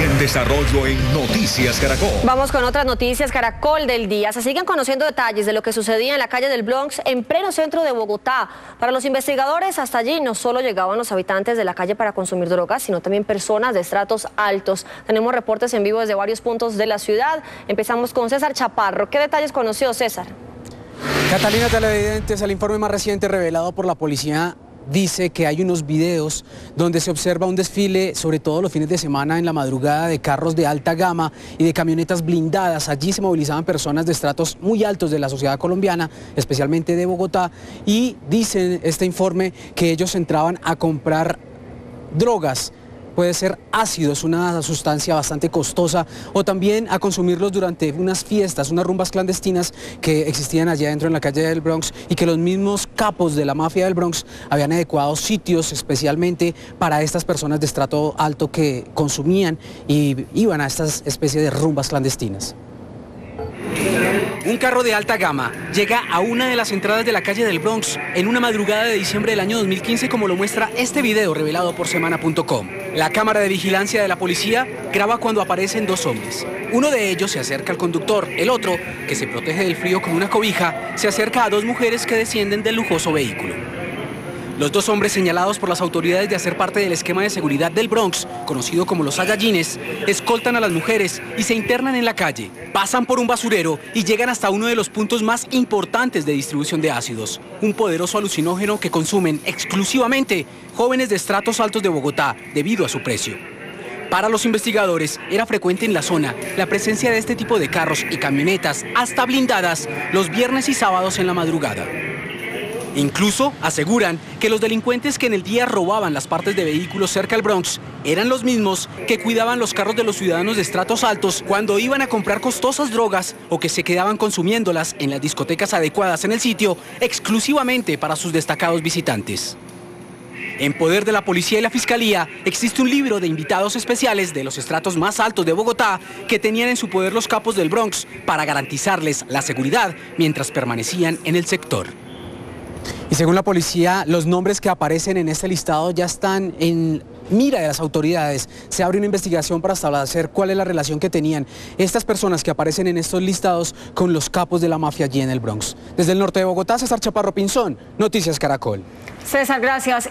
en desarrollo en Noticias Caracol. Vamos con otras noticias Caracol del día. Se siguen conociendo detalles de lo que sucedía en la calle del Bronx en pleno centro de Bogotá. Para los investigadores, hasta allí no solo llegaban los habitantes de la calle para consumir drogas, sino también personas de estratos altos. Tenemos reportes en vivo desde varios puntos de la ciudad. Empezamos con César Chaparro. ¿Qué detalles conoció César? Catalina Televidentes, el informe más reciente revelado por la policía dice que hay unos videos donde se observa un desfile, sobre todo los fines de semana en la madrugada, de carros de alta gama y de camionetas blindadas. Allí se movilizaban personas de estratos muy altos de la sociedad colombiana, especialmente de Bogotá, y dicen este informe que ellos entraban a comprar drogas puede ser ácido, es una sustancia bastante costosa, o también a consumirlos durante unas fiestas, unas rumbas clandestinas que existían allá dentro en la calle del Bronx y que los mismos capos de la mafia del Bronx habían adecuado sitios especialmente para estas personas de estrato alto que consumían y iban a estas especies de rumbas clandestinas. Un carro de alta gama llega a una de las entradas de la calle del Bronx en una madrugada de diciembre del año 2015 como lo muestra este video revelado por semana.com. La cámara de vigilancia de la policía graba cuando aparecen dos hombres. Uno de ellos se acerca al conductor, el otro, que se protege del frío con una cobija, se acerca a dos mujeres que descienden del lujoso vehículo. Los dos hombres señalados por las autoridades de hacer parte del esquema de seguridad del Bronx, conocido como los Agallines, escoltan a las mujeres y se internan en la calle, pasan por un basurero y llegan hasta uno de los puntos más importantes de distribución de ácidos, un poderoso alucinógeno que consumen exclusivamente jóvenes de estratos altos de Bogotá debido a su precio. Para los investigadores era frecuente en la zona la presencia de este tipo de carros y camionetas, hasta blindadas, los viernes y sábados en la madrugada. Incluso aseguran que los delincuentes que en el día robaban las partes de vehículos cerca al Bronx eran los mismos que cuidaban los carros de los ciudadanos de estratos altos cuando iban a comprar costosas drogas o que se quedaban consumiéndolas en las discotecas adecuadas en el sitio exclusivamente para sus destacados visitantes. En poder de la policía y la fiscalía existe un libro de invitados especiales de los estratos más altos de Bogotá que tenían en su poder los capos del Bronx para garantizarles la seguridad mientras permanecían en el sector. Y según la policía, los nombres que aparecen en este listado ya están en mira de las autoridades. Se abre una investigación para establecer cuál es la relación que tenían estas personas que aparecen en estos listados con los capos de la mafia allí en el Bronx. Desde el norte de Bogotá, César Chaparro Pinzón, Noticias Caracol. César, gracias.